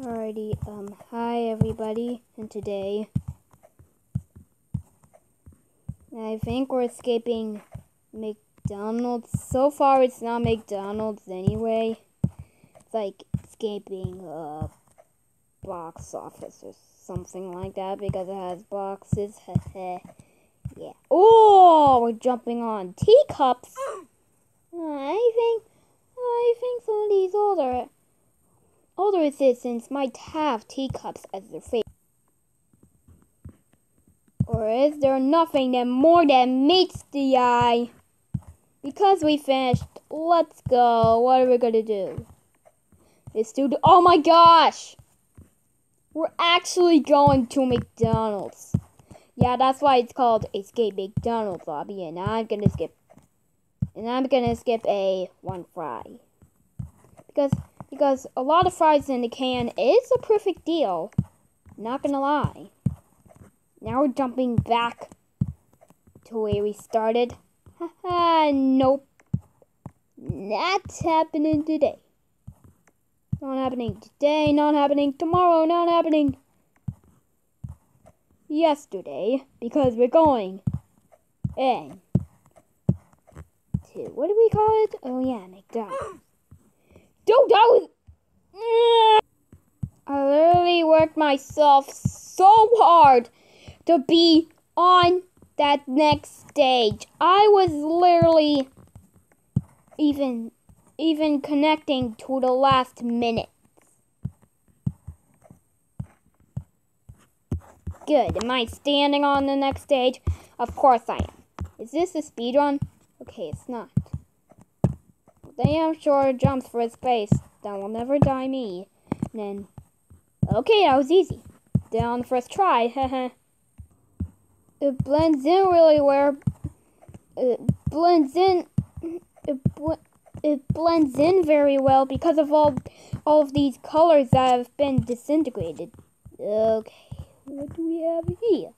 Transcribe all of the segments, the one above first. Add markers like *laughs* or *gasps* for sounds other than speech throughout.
Alrighty, um, hi everybody, and today I think we're escaping McDonald's. So far, it's not McDonald's anyway. It's like escaping a box office or something like that because it has boxes. *laughs* yeah. Oh, we're jumping on teacups. I think, I think some of these older Older citizens might have teacups as their favorite. Or is there nothing that more than meets the eye? Because we finished, let's go. What are we gonna do? Let's do Oh my gosh! We're actually going to McDonald's. Yeah, that's why it's called Escape McDonald's Lobby, and I'm gonna skip. And I'm gonna skip a one fry. Because because a lot of fries in the can is a perfect deal. Not gonna lie. Now we're jumping back to where we started. Haha, *laughs* nope. Not happening today. Not happening today, not happening tomorrow, not happening yesterday because we're going in to what do we call it? Oh yeah, McDonald's. Dude, that was. I literally worked myself so hard to be on that next stage. I was literally even even connecting to the last minute. Good. Am I standing on the next stage? Of course I am. Is this a speed run? Okay, it's not. They sure jumps for space. That will never die me. And then, okay, that was easy. Down the first try. *laughs* it blends in really well. It blends in. It, bl it blends in very well because of all all of these colors that have been disintegrated. Okay, what do we have here?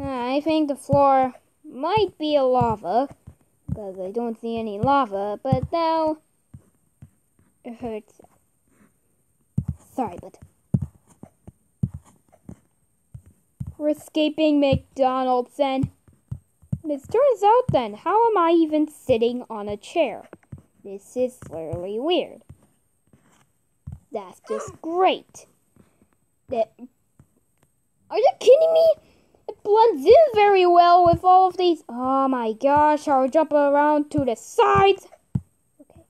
I think the floor might be a lava because I don't see any lava, but now it hurts. Sorry, but we're escaping McDonald's and it turns out then, how am I even sitting on a chair? This is literally weird. That's just *gasps* great. That, are you kidding me? It blends in very well with all of these. Oh my gosh, I'll jump around to the sides. Okay.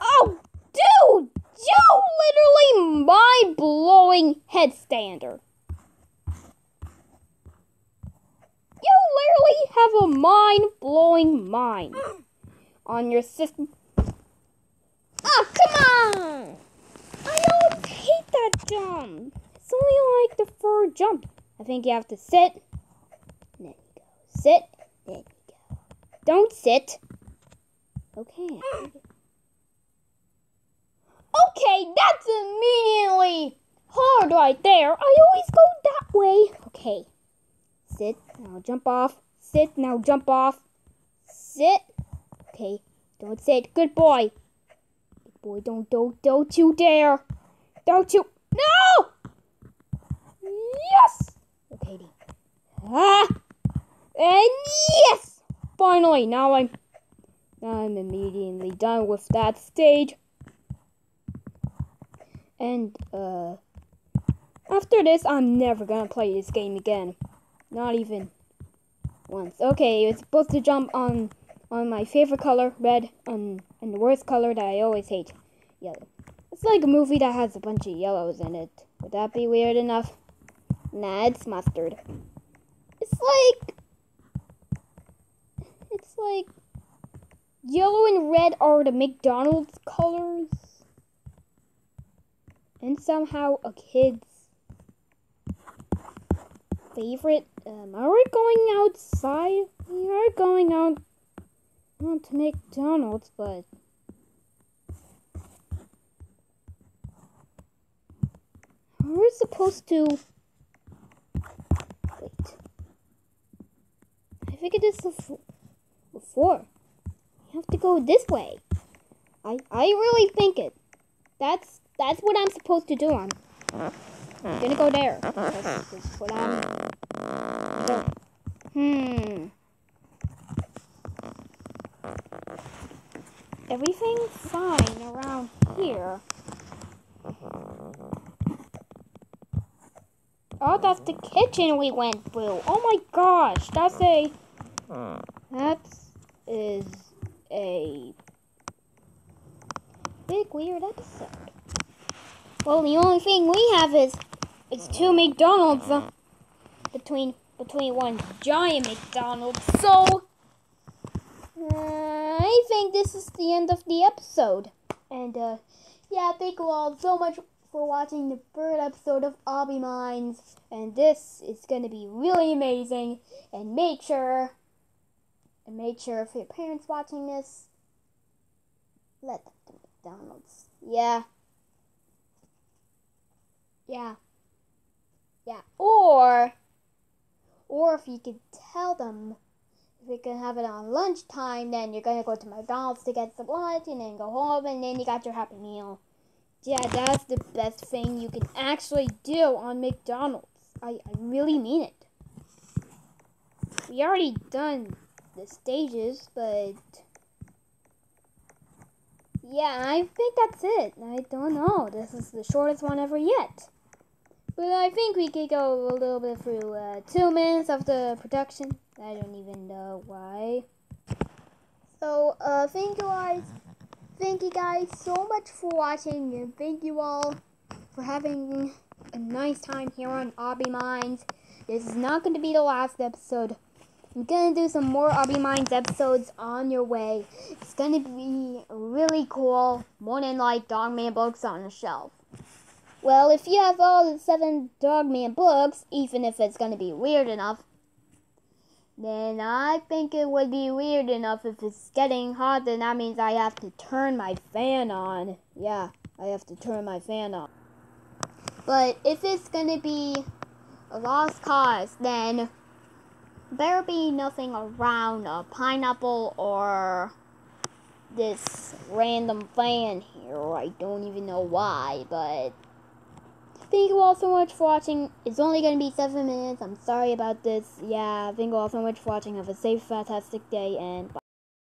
Oh, dude! You literally mind-blowing headstander. You literally have a mind-blowing mind on your system. Oh, ah, come on! I don't hate that jump. It's only like the third jump. I think you have to sit. There you go. Sit. There you go. Don't sit. Okay. Okay, that's immediately hard right there. I always go that way. Okay. Sit. Now jump off. Sit. Now jump off. Sit. Okay. Don't sit. Good boy. Good boy. Don't don't don't you dare. Don't you. No! Yes! Okay, then. Ah! And yes! Finally, now I'm I'm immediately done with that stage. And uh after this I'm never gonna play this game again. Not even once. Okay, it's supposed to jump on on my favorite color, red, and, and the worst color that I always hate, yellow. It's like a movie that has a bunch of yellows in it. Would that be weird enough? Nah, it's mustard. It's like... It's like... Yellow and red are the McDonald's colors. And somehow a kid's favorite. Um, are we going outside? We are going out, out to McDonald's, but... We're supposed to... Wait. I figured this before. You have to go this way. I I really think it. That's that's what I'm supposed to do. I'm gonna go there. That's, that's what I'm. Hmm. Everything's fine around here. Oh, that's the kitchen we went through. Oh my gosh, that's a that is a big weird episode. Well, the only thing we have is is two McDonald's uh, between between one giant McDonald's. So uh, I think this is the end of the episode. And uh, yeah, thank you all so much for watching the third episode of Obby Mines. And this is going to be really amazing. And make sure, and make sure if your parents watching this, let them do McDonald's. Yeah. Yeah. Yeah. Or, or if you could tell them if you can have it on lunchtime, then you're gonna go to McDonald's to get some lunch and then go home and then you got your happy meal. Yeah, that's the best thing you can actually do on McDonald's. I, I really mean it. We already done the stages, but yeah, I think that's it. I don't know. This is the shortest one ever yet. But I think we could go a little bit through uh, two minutes of the production. I don't even know why. So, uh, thank you guys. Thank you guys so much for watching, and thank you all for having a nice time here on Obby Mines. This is not going to be the last episode. I'm to do some more Obby Mines episodes on your way. It's to be really cool, more than like Dogman books on the shelf. Well, if you have all the seven Dogman books, even if it's to be weird enough, then I think it would be weird enough if it's getting hot, then that means I have to turn my fan on. Yeah, I have to turn my fan on. But if it's gonna be a lost cause, then there be nothing around a pineapple or this random fan here. I don't even know why, but thank you all so much for watching. It's only going to be seven minutes. I'm sorry about this. Yeah, thank you all so much for watching. Have a safe, fantastic day, and bye.